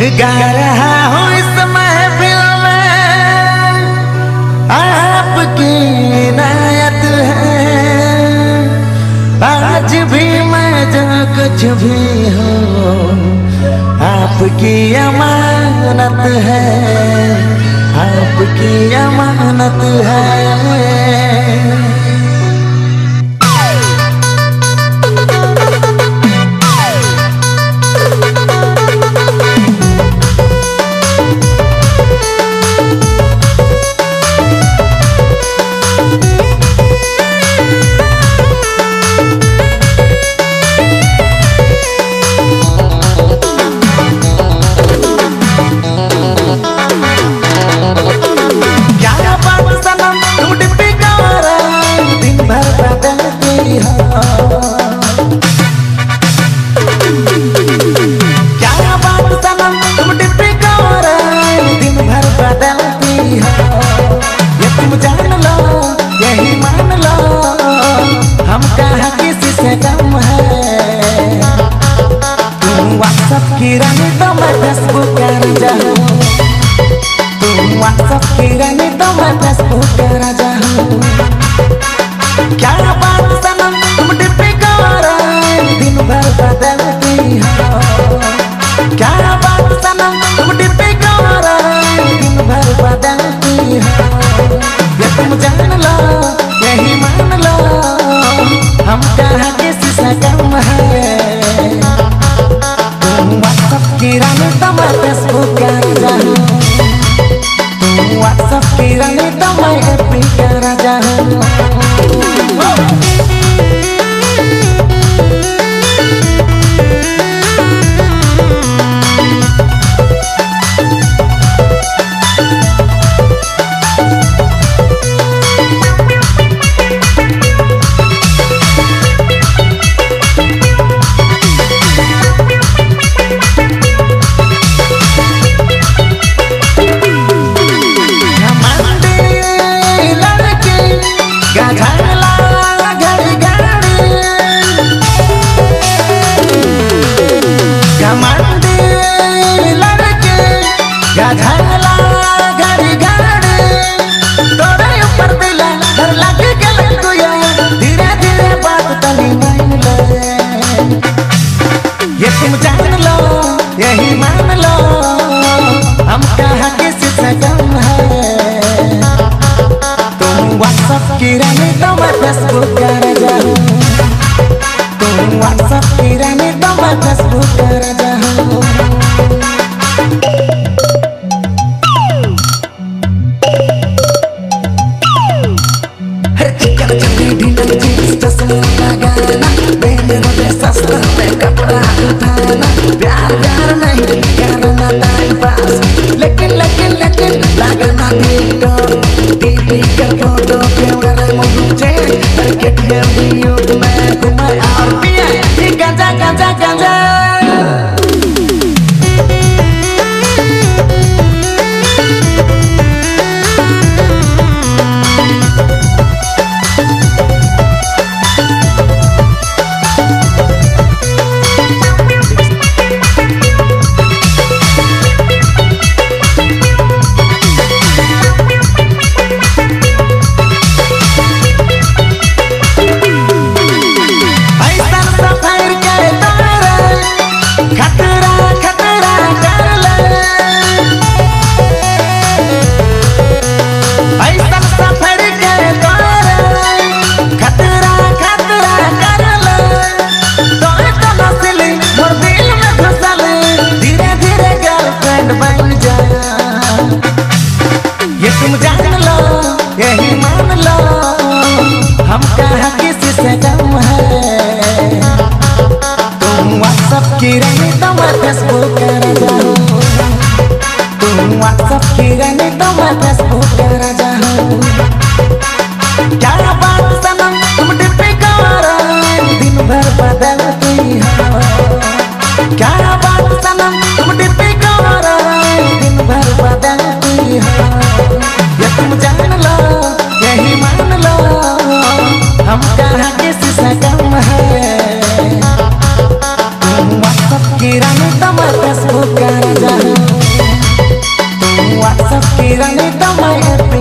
गा रहा हूँ इस महफिल में। आपकी इनायत है। आज भी मैं जो कुछ भी हूँ, आपकी अमानत है। आपकी अमानत है। की रानी तो मैं फेसबुक कर जाऊँ तुम व्हाट्सअप की रानी तो मैं फेसबुक कर जाऊँ क्या बात सनम, तुम डिप्पी करो दिन भर बदलती हो क्या बात सनम तुम डिप्पी करो दिन भर बदलती हो। ये तुम जान लो, यही मान लो, हम कहाँ Raja WhatsApp kirani tama FB raja तुम जान लो, यही मान लो, हम कहा किसी से कम है? तुम व्हाट्सअप की रानी तो मैं फेसबुक कर जाऊँ लेकिन लेकिन लेकिन लगना वीडियो किस से गम है। तुम व्हाट्सअप की रही तो मैं फेसबुक कर जाऊँ तुम व्हाट्सअप की रही तो मैं फेसबुक कर जाऊँ क्या बात सनम, तुम डिपी कर दिन भर बदलती हो। क्या बात सनम हम कहाँ के सगम है? व्हाट्सअप की रंग तमर खुशबू कर जा व्हाट्सअप की रंग तमर